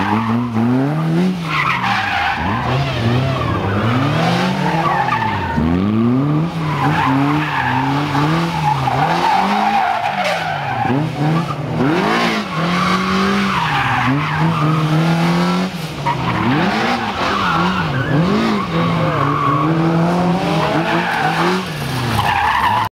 Mm-hmm. Música